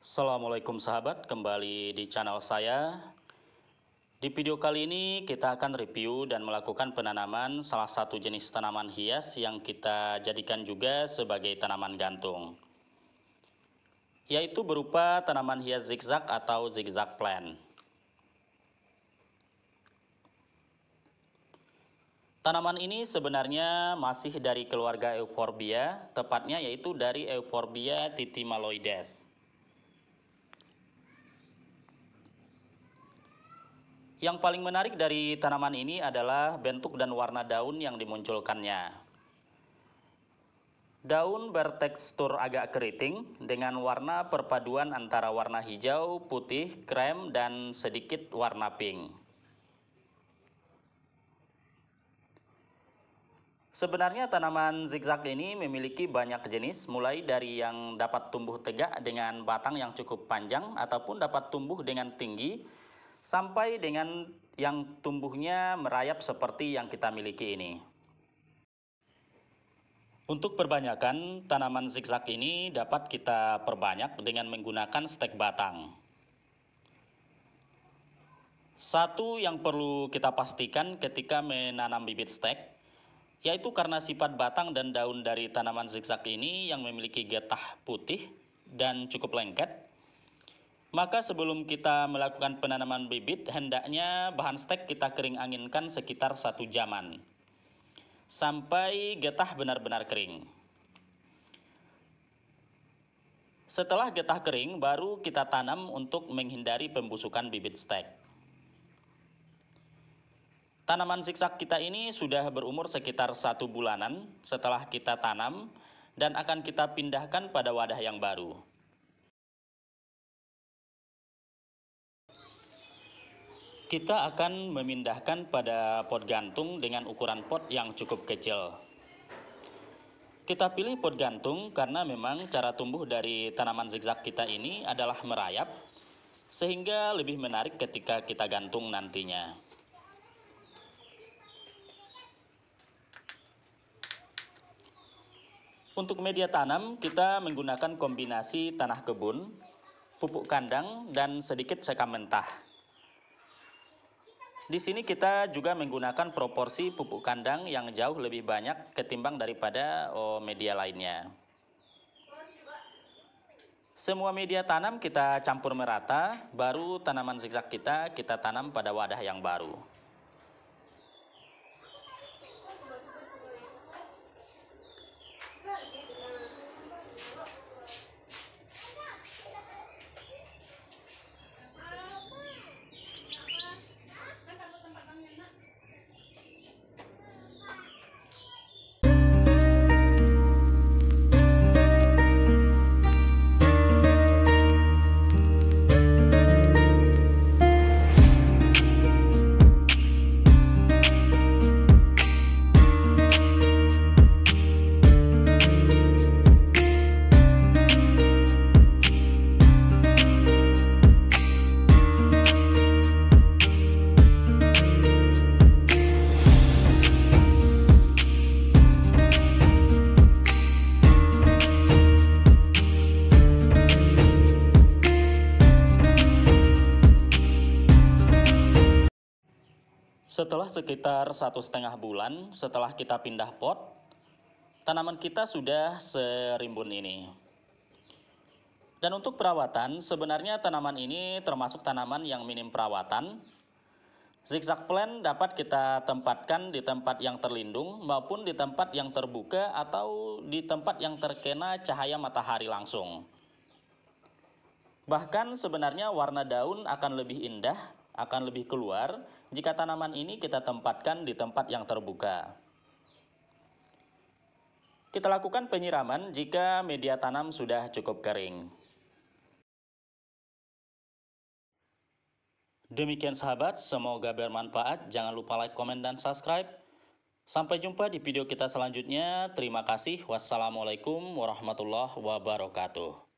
Assalamualaikum sahabat, kembali di channel saya. Di video kali ini kita akan review dan melakukan penanaman salah satu jenis tanaman hias yang kita jadikan juga sebagai tanaman gantung. Yaitu berupa tanaman hias zigzag atau zigzag plant. Tanaman ini sebenarnya masih dari keluarga Euphorbia, tepatnya yaitu dari Euphorbia titimaloides. Yang paling menarik dari tanaman ini adalah bentuk dan warna daun yang dimunculkannya. Daun bertekstur agak keriting dengan warna perpaduan antara warna hijau, putih, krem, dan sedikit warna pink. Sebenarnya tanaman zigzag ini memiliki banyak jenis, mulai dari yang dapat tumbuh tegak dengan batang yang cukup panjang ataupun dapat tumbuh dengan tinggi sampai dengan yang tumbuhnya merayap seperti yang kita miliki ini. Untuk perbanyakan, tanaman zigzag ini dapat kita perbanyak dengan menggunakan stek batang. Satu yang perlu kita pastikan ketika menanam bibit stek, yaitu karena sifat batang dan daun dari tanaman zigzag ini yang memiliki getah putih dan cukup lengket, maka sebelum kita melakukan penanaman bibit, hendaknya bahan stek kita kering anginkan sekitar satu jaman. Sampai getah benar-benar kering. Setelah getah kering, baru kita tanam untuk menghindari pembusukan bibit stek. Tanaman zigzag kita ini sudah berumur sekitar satu bulanan setelah kita tanam dan akan kita pindahkan pada wadah yang baru. Kita akan memindahkan pada pot gantung dengan ukuran pot yang cukup kecil. Kita pilih pot gantung karena memang cara tumbuh dari tanaman zigzag kita ini adalah merayap, sehingga lebih menarik ketika kita gantung nantinya. Untuk media tanam, kita menggunakan kombinasi tanah kebun, pupuk kandang, dan sedikit sekam mentah. Di sini kita juga menggunakan proporsi pupuk kandang yang jauh lebih banyak ketimbang daripada oh, media lainnya. Semua media tanam kita campur merata, baru tanaman zigzag kita kita tanam pada wadah yang baru. Setelah sekitar satu setengah bulan setelah kita pindah pot, tanaman kita sudah serimbun ini. Dan untuk perawatan, sebenarnya tanaman ini termasuk tanaman yang minim perawatan. Zigzag plant dapat kita tempatkan di tempat yang terlindung maupun di tempat yang terbuka atau di tempat yang terkena cahaya matahari langsung. Bahkan sebenarnya warna daun akan lebih indah akan lebih keluar jika tanaman ini kita tempatkan di tempat yang terbuka. Kita lakukan penyiraman jika media tanam sudah cukup kering. Demikian sahabat, semoga bermanfaat. Jangan lupa like, komen, dan subscribe. Sampai jumpa di video kita selanjutnya. Terima kasih. Wassalamualaikum warahmatullahi wabarakatuh.